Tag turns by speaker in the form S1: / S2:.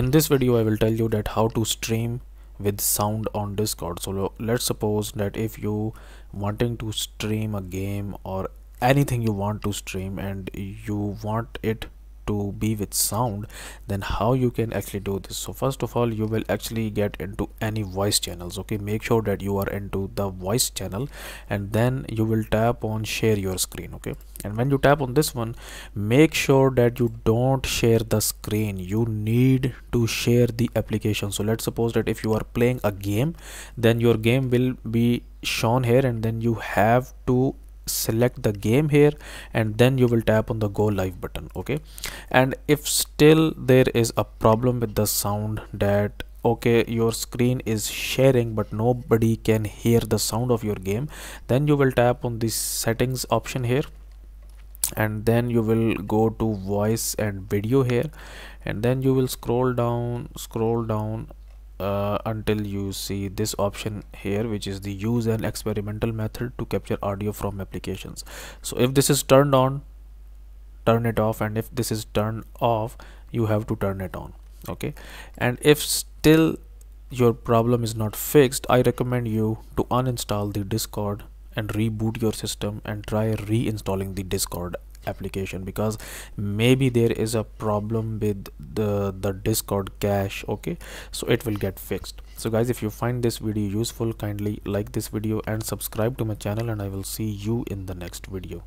S1: in this video i will tell you that how to stream with sound on discord. So let's suppose that if you wanting to stream a game or anything you want to stream and you want it to be with sound then how you can actually do this? So first of all you will actually get into any voice channels okay? Make sure that you are into the voice channel and then you will tap on share your screen okay? And when you tap on this one make sure that you don't share the screen. You need to share the application. So let's suppose that if you are playing a game then your game will be shown here and then you have to select the game here and then you will tap on the go live button okay? And if still there is a problem with the sound that okay your screen is sharing but nobody can hear the sound of your game then you will tap on the settings option here and then you will go to voice and video here and then you will scroll down scroll down uh, until you see this option here which is the use an experimental method to capture audio from applications. So if this is turned on turn it off and if this is turned off you have to turn it on okay? And if still your problem is not fixed i recommend you to uninstall the discord and reboot your system and try reinstalling the discord application because maybe there is a problem with the the discord cache okay? So it will get fixed. So guys if you find this video useful kindly like this video and subscribe to my channel and i will see you in the next video